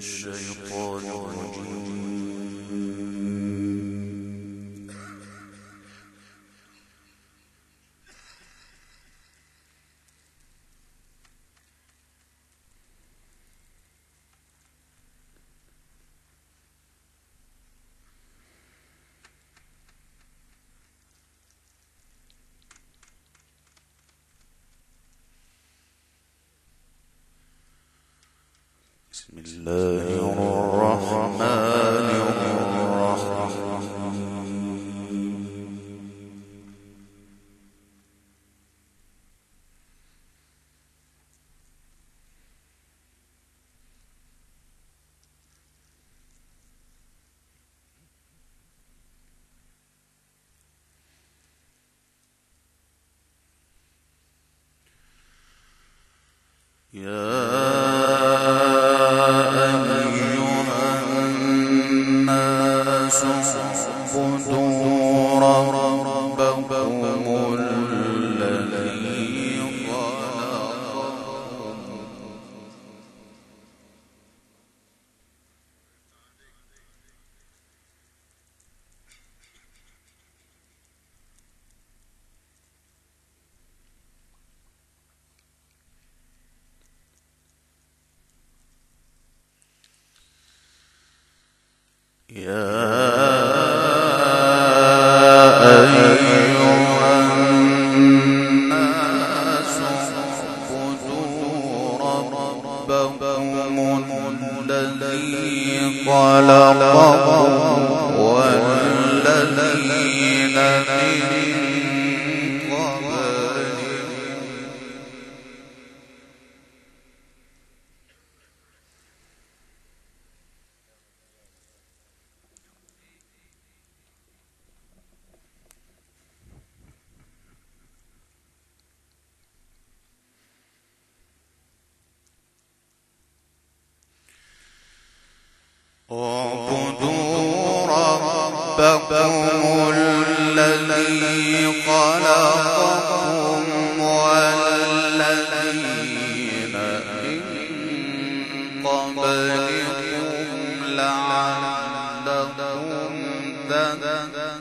الشيطان بسم الله الرحمن fundo.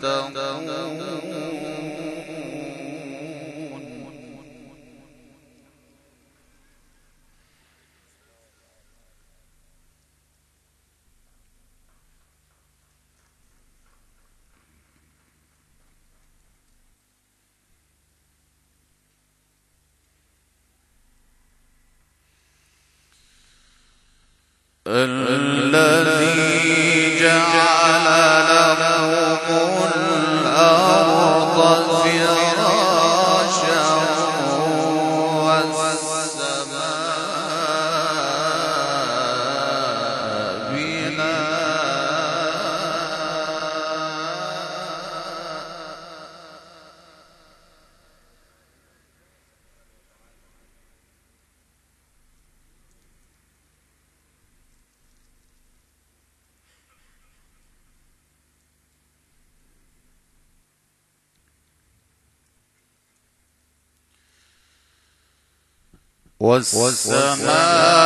تتقون الذي جعل والسماء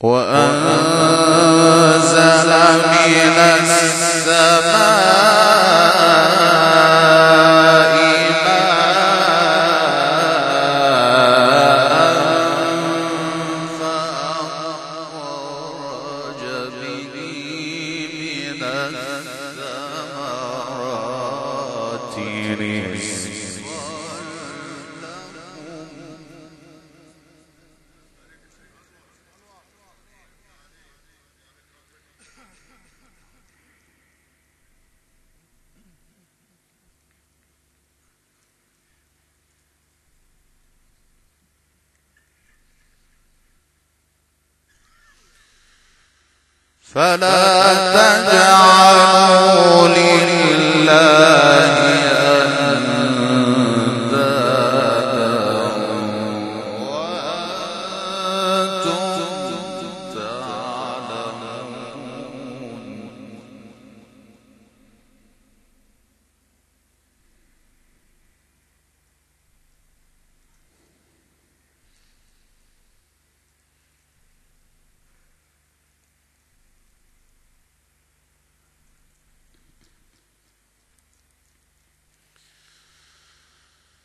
وأنزل من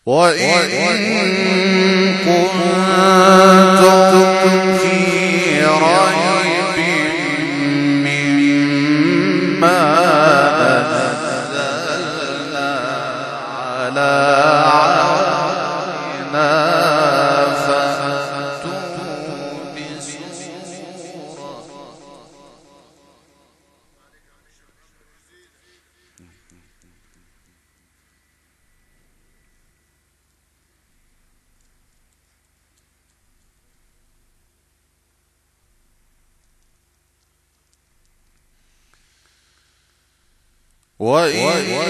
وإن وإن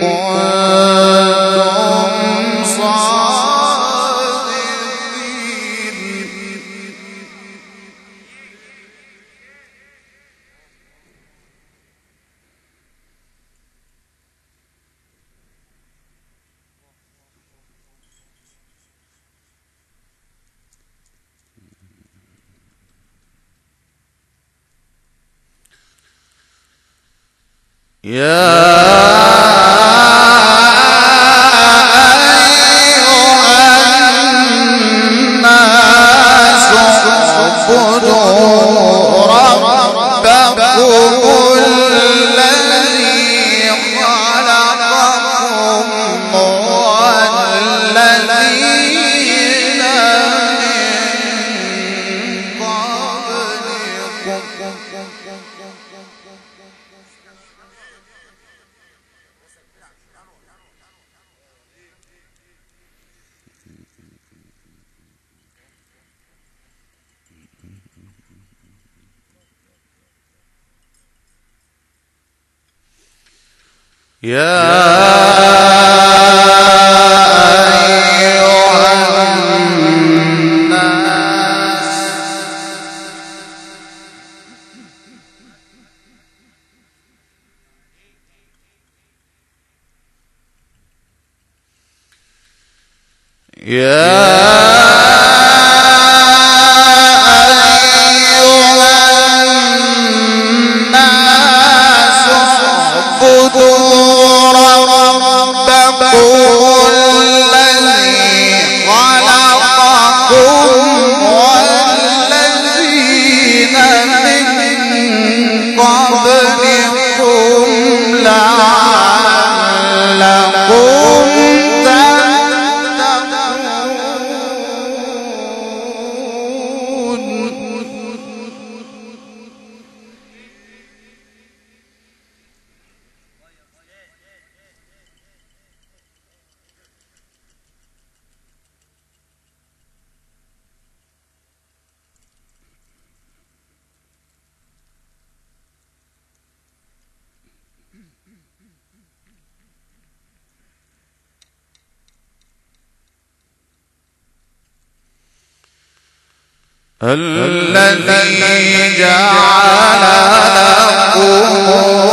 كنتم صادقين. يا يا الذي جعل لكم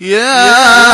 يا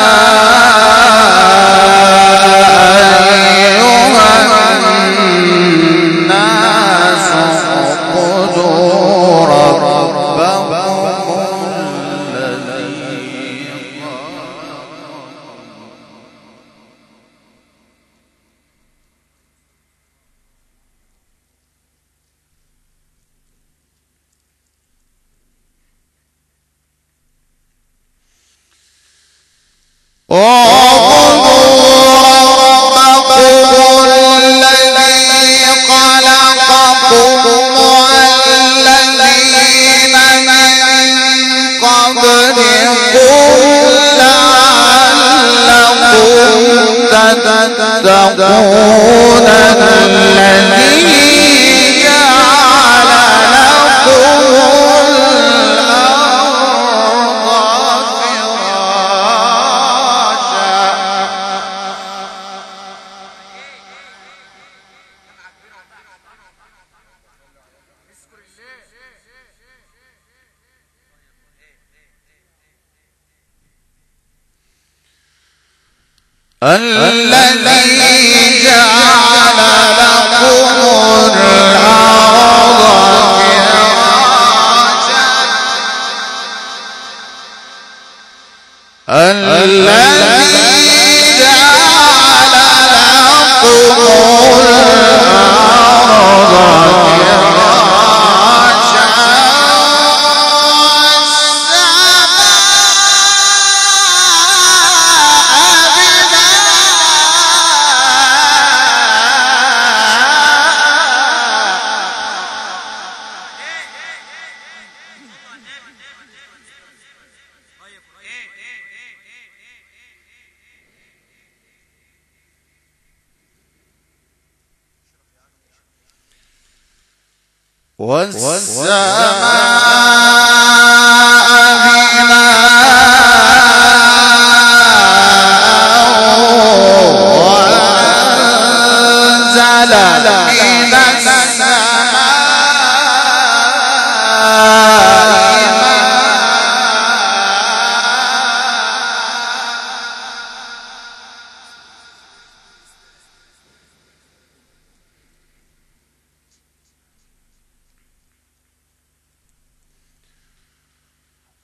الذي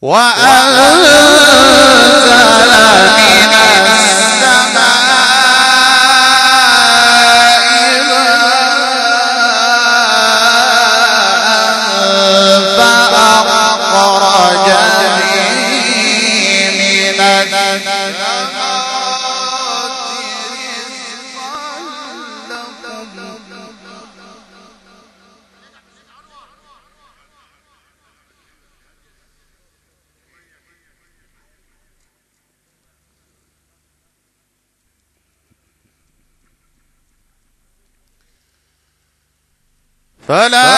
وأنزل فلا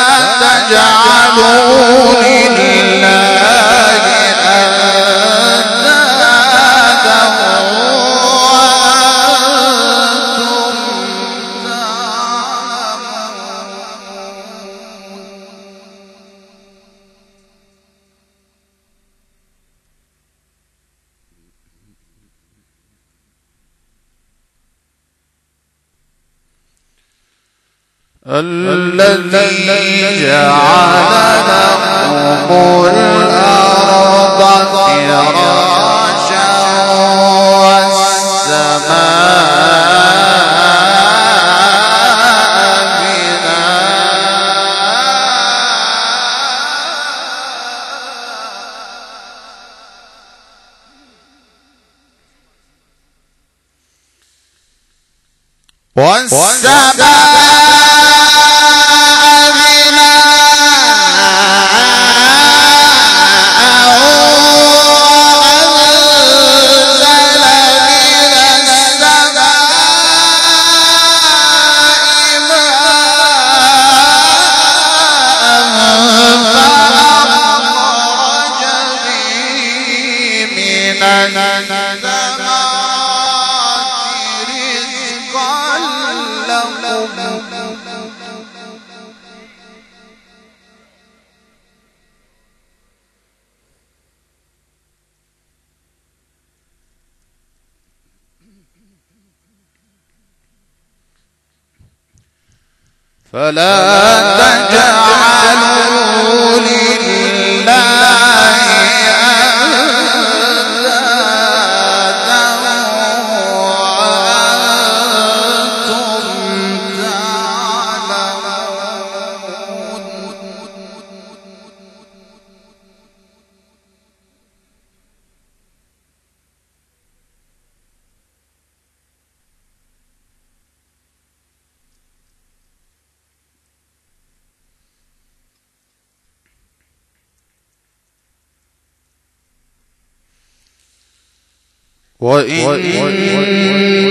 وإن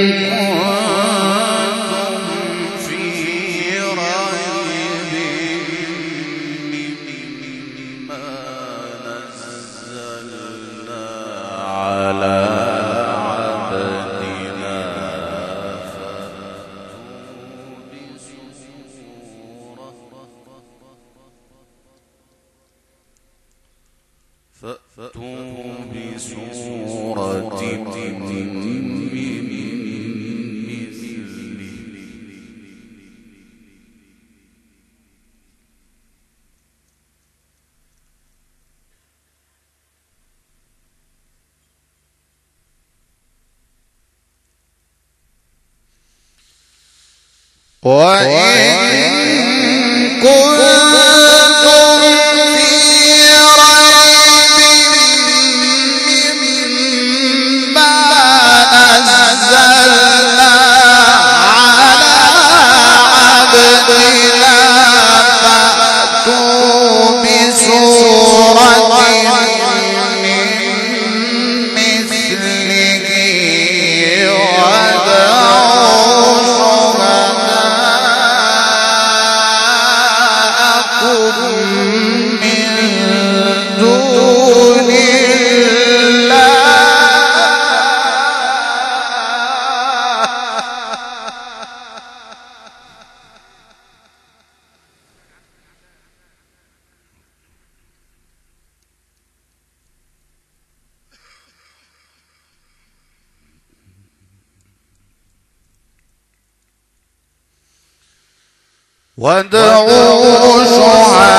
وادعوا شهداءكم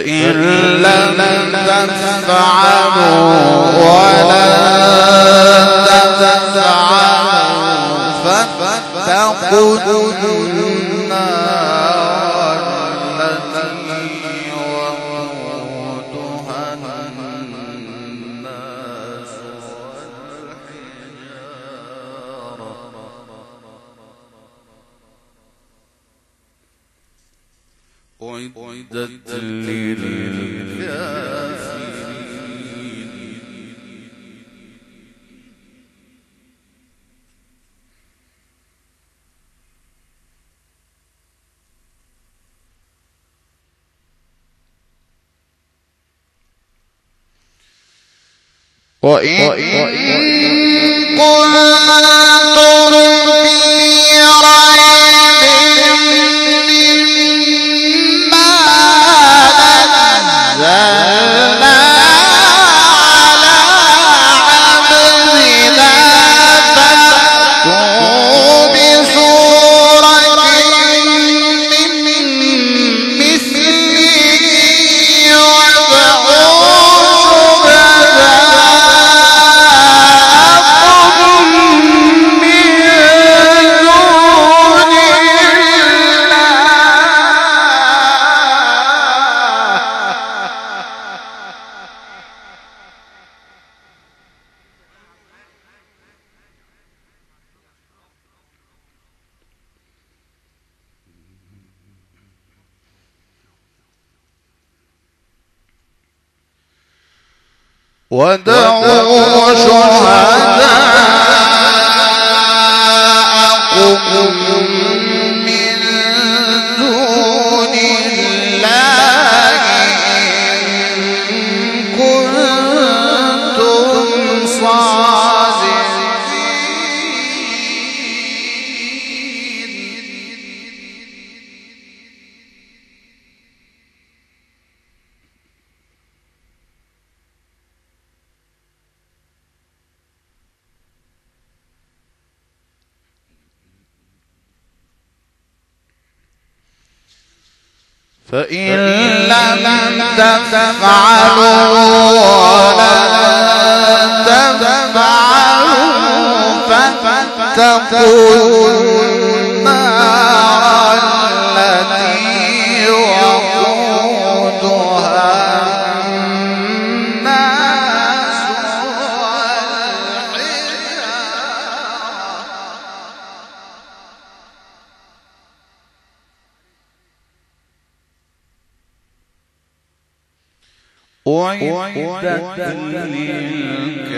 فإن أعدت للكافرين وإن كنتم 我的我说。فإن لم تفعلوا ولن تفعلوا فاتقوا أعدت للكافرين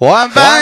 ومن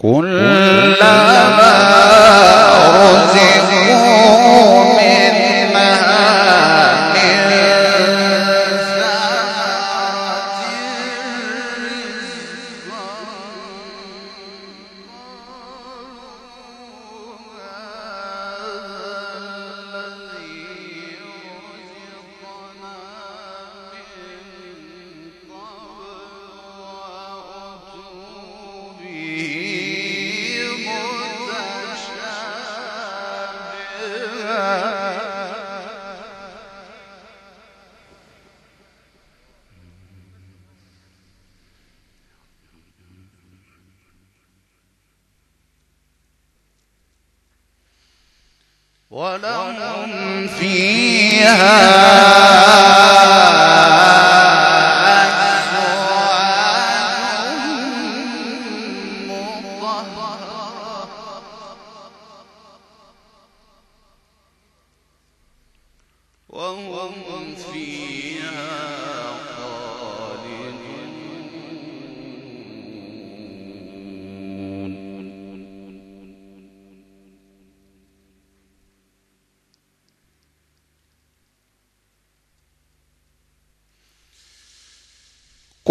咕啦。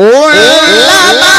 ¡Hola!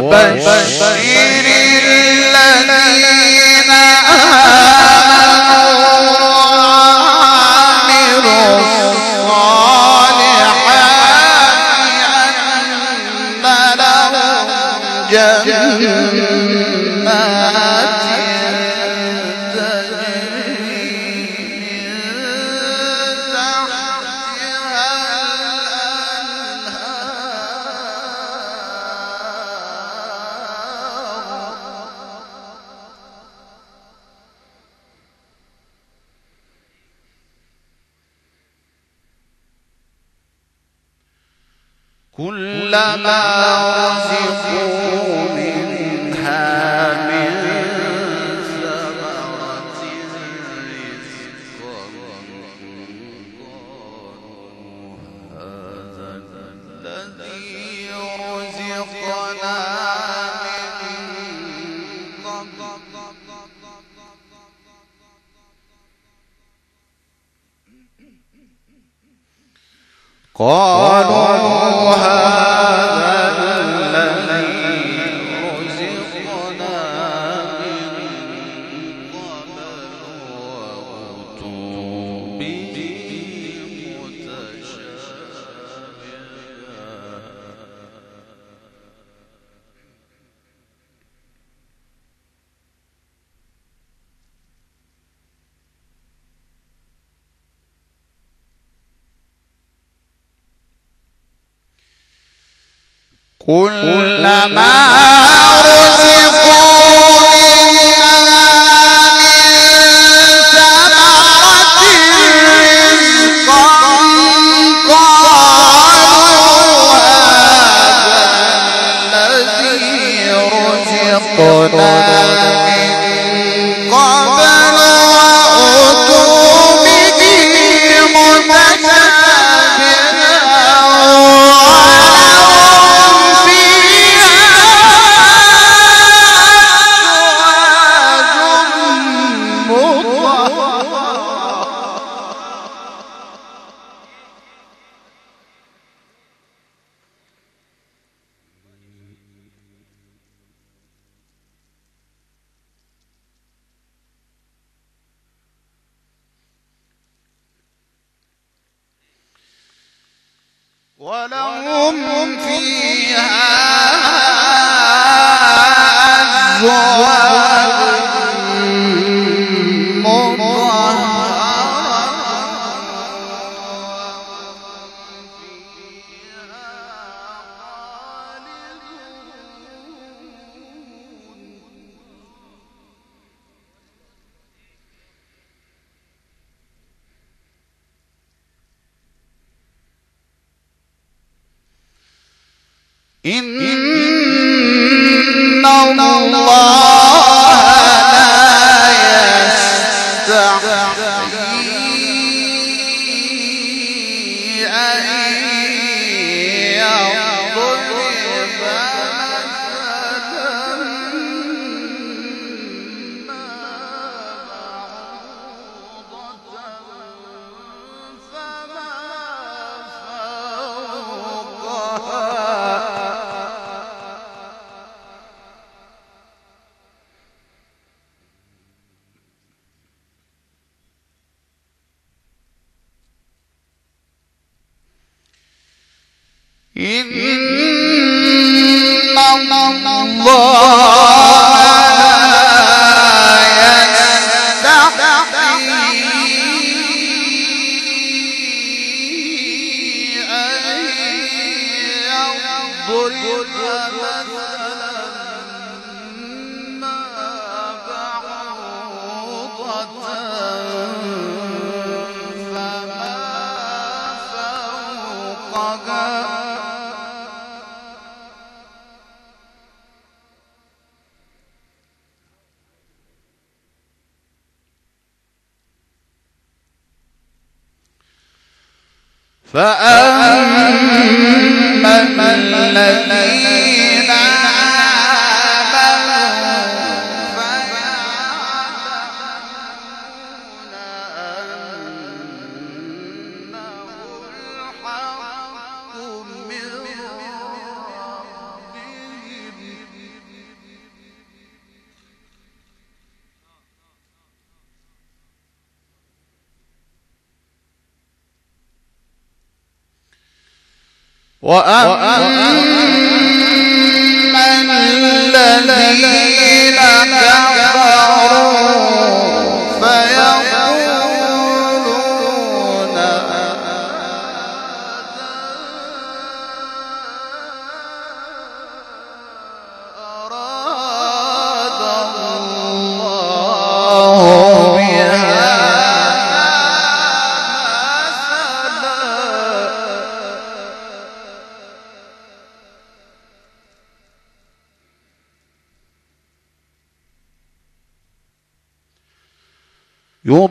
三三三 قالوا كلما ولهم فيها Uh, uh. 我按我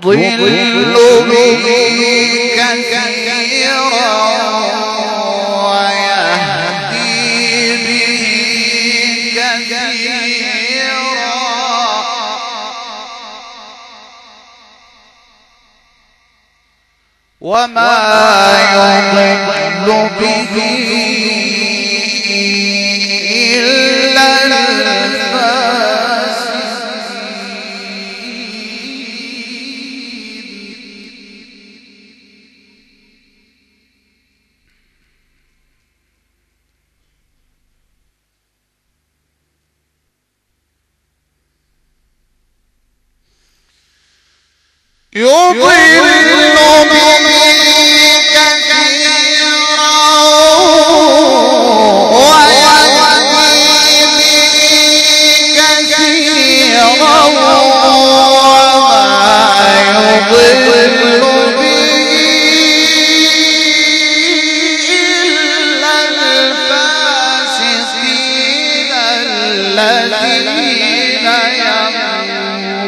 Bueno, no, no, no.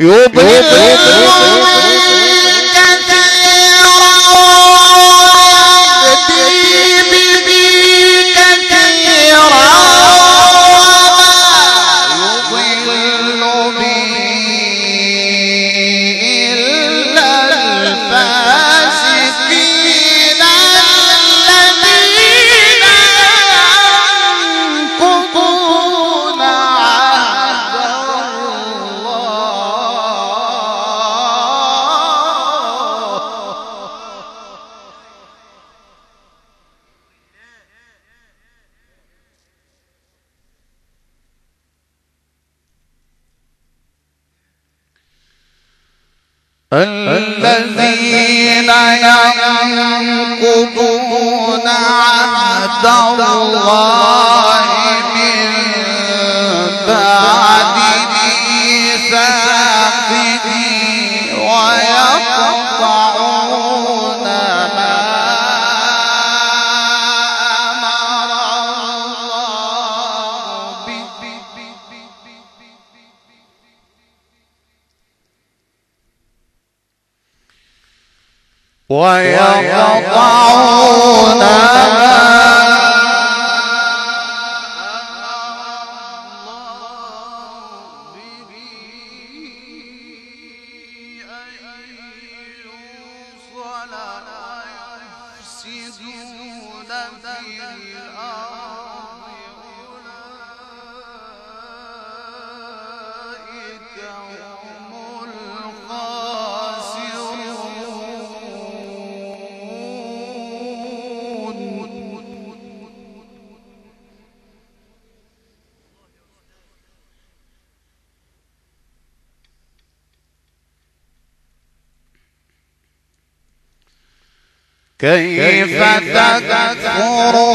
Eu oba, الذين ينقضون عهد الله كيف تكفرون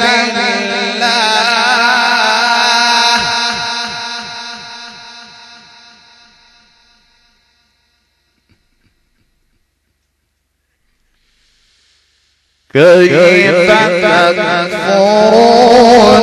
بالله كيف تكفرون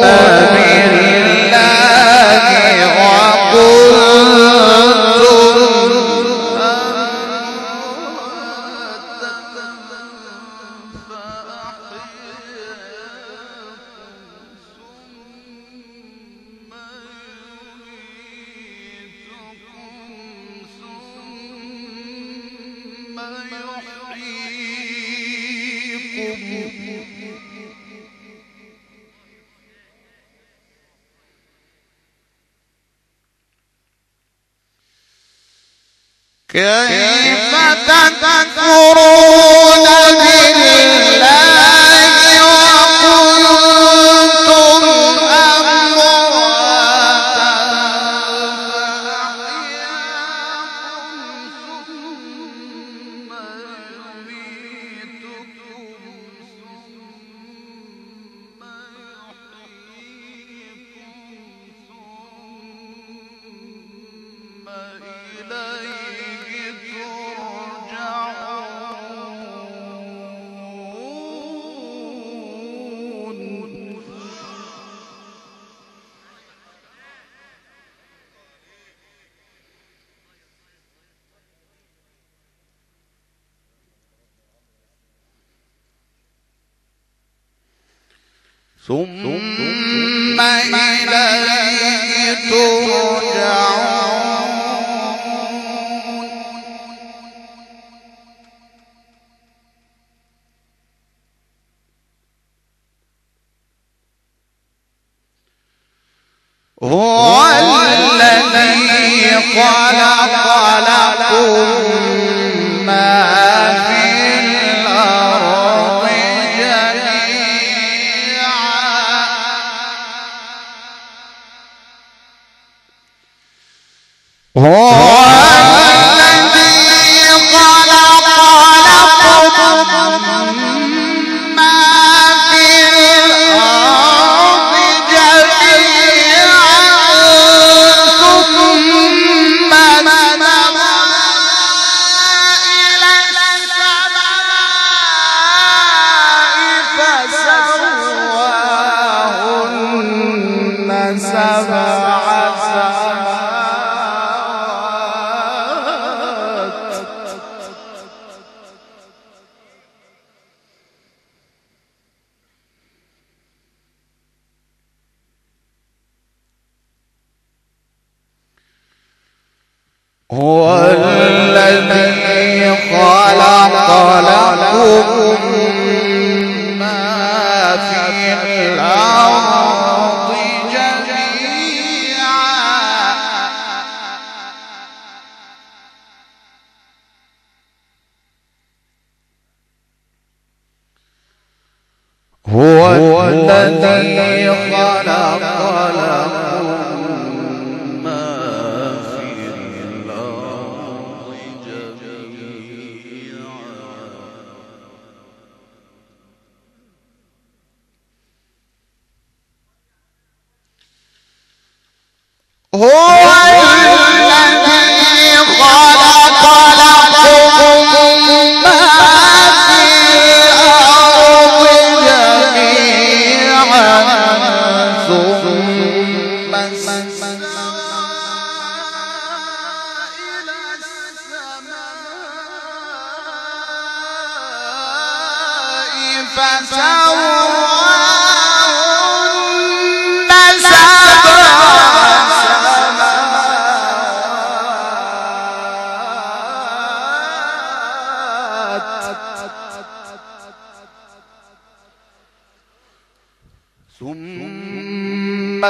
كيف تذكرون ثم إلى هو الذي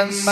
ثم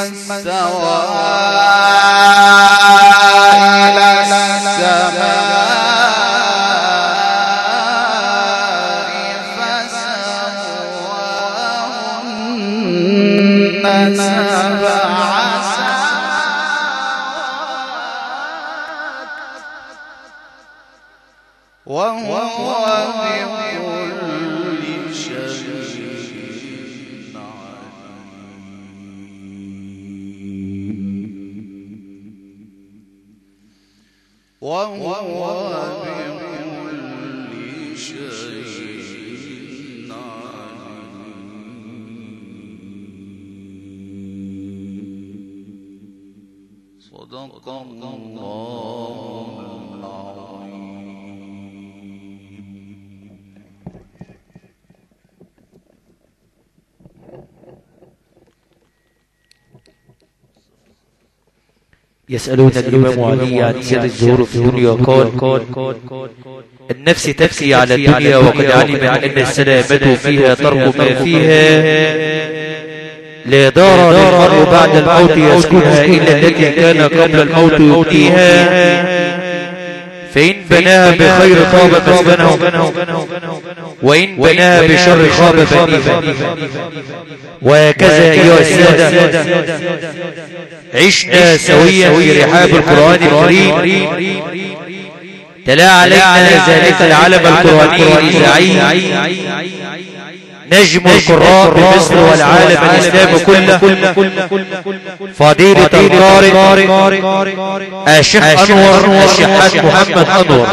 يسألون الإمام علي عن سر الظهور في الدنيا قال النفس تبكي على الدنيا وقد علم أن السلامة فيها ترك ما فيها. لا دار للمرء بعد الموت يسكنها إلا التي كان قبل الموت يبنيها فإن بناها بخير طاب مسكنه وإن بناها بشر خاب بنيها وهكذا أيها السادة عشنا سويا في رحاب القرآن الكريم. تلا علينا ذلك العلم القرآني الإذاعي نجم القراء بمصر والعالم الإسلامي كله. فضيلة القارئ. الشيخ أنور الشيخ محمد أنور.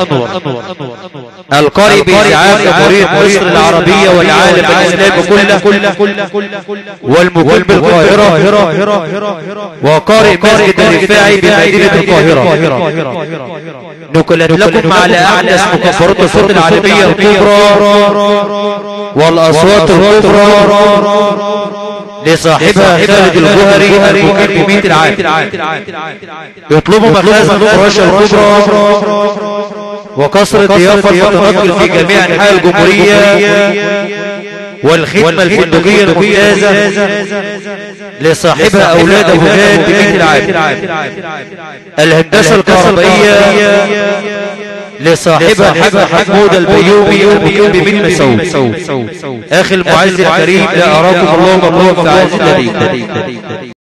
القارئ بإسعاف جمهورية مصر العربية والعالم الإسلامي كله والمقيم بالقاهرة وقارئ مسجد الرفاعي بمدينة القاهرة. نقلت لكم على أحدث مكبرات الصوت العربية. الكبرى والأصوات الكبرى لصاحبها خالد الجوهري المقيم بميت العام يطلبوا مخازن الفراشة الكبرى. وقصر الضيافة المتنقل في جميع أنحاء الجمهورية والخدمة الفندقية الممتازة لصاحبها أولاد أبو جاد العام الهندسة الكهربائية لصاحبها حبة حمود البيومي المقيم بميت مسعود أخي المعز الكريم لا أراكم الله مبروك في عز